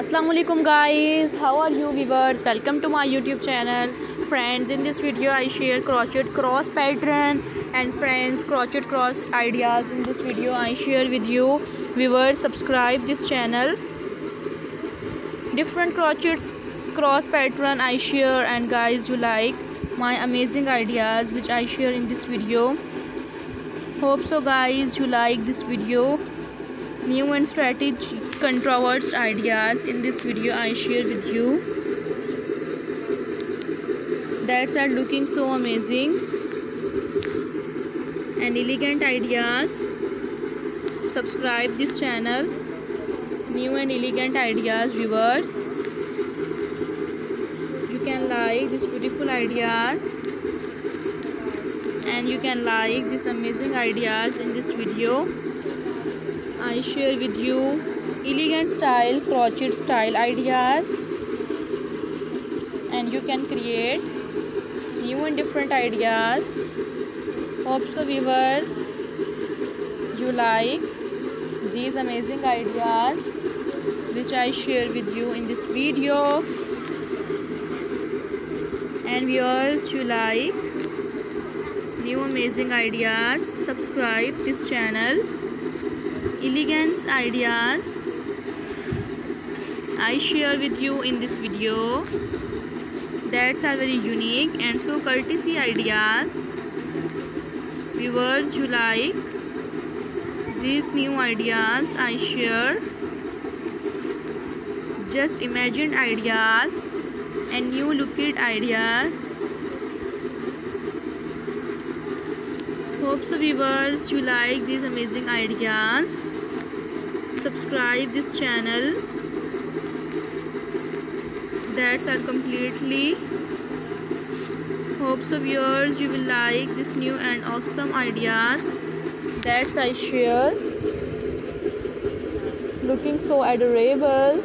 Assalamualaikum guys. How are you viewers? Welcome to my youtube channel. Friends in this video i share crochet cross pattern and friends crochet cross ideas. In this video i share with you viewers subscribe this channel. Different crochet cross pattern i share and guys you like my amazing ideas which i share in this video. Hope so guys you like this video. New and strategic controversial ideas. In this video I share with you that are looking so amazing and elegant ideas. Subscribe this channel. New and elegant ideas viewers. You can like these beautiful ideas. And you can like these amazing ideas in this video. I share with you elegant style crochet style ideas. And you can create new and different ideas. Hope so viewers you like these amazing ideas which I share with you in this video. And viewers you like new amazing ideas subscribe this channel. Elegance ideas I share with you in this video. That's are very unique and so courtesy ideas. Viewers you like these new ideas I share? Just imagined ideas and new looked ideas hope so viewers you like these amazing ideas. Subscribe this channel that's are completely hopes of yours. You will like this new and awesome ideas. That's I share. Looking so adorable